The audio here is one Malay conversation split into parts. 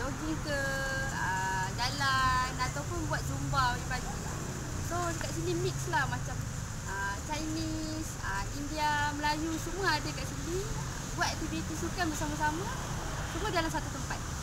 jogging ke, uh, jalan ataupun buat zumba pagi. So dekat sini mix lah macam uh, Chinese, uh, India, Melayu semua ada kat sini buat aktiviti sukan bersama-sama semua dalam satu tempat.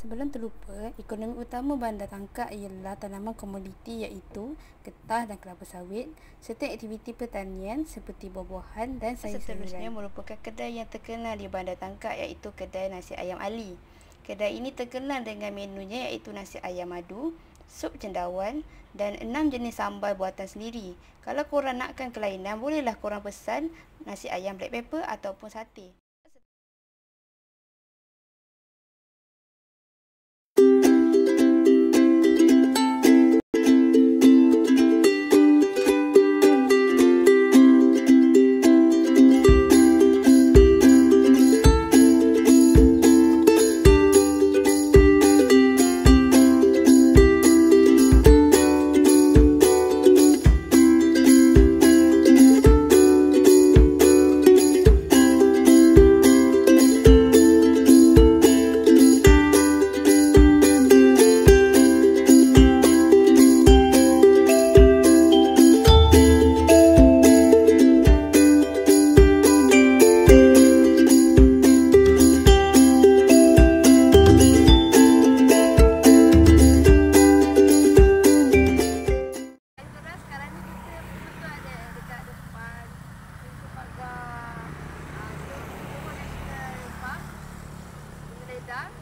Sebelum terlupa, ekonomi utama bandar tangkap ialah tanaman komoditi iaitu getah dan kelapa sawit serta aktiviti pertanian seperti buah-buahan dan sayur-sayuran. Seterusnya merupakan kedai yang terkenal di bandar tangkap iaitu kedai nasi ayam Ali. Kedai ini terkenal dengan menunya iaitu nasi ayam madu, sup cendawan dan enam jenis sambal buatan sendiri. Kalau korang nakkan kelainan, bolehlah korang pesan nasi ayam black pepper ataupun sate. visitar.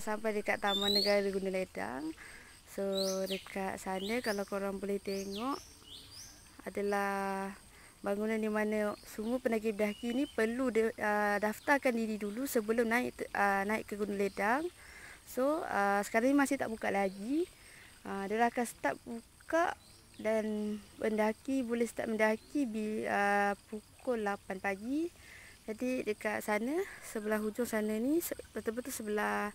Dah sampai dekat Taman Negara Gunung Ledang. So dekat sana kalau korang boleh tengok adalah bangunan di mana semua pendaki-pendaki ni perlu de, uh, daftarkan diri dulu sebelum naik uh, naik ke Gunung Ledang. So uh, sekarang ni masih tak buka lagi. Uh, dia akan start buka dan pendaki boleh start mendaki di uh, pukul 8 pagi. Jadi dekat sana sebelah hujung sana ni betul-betul sebelah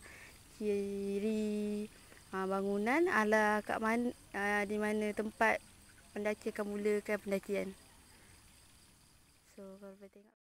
kiri uh, bangunan ala kat mana uh, di mana tempat pendaki akan mulakan pendakian. So kalau tengok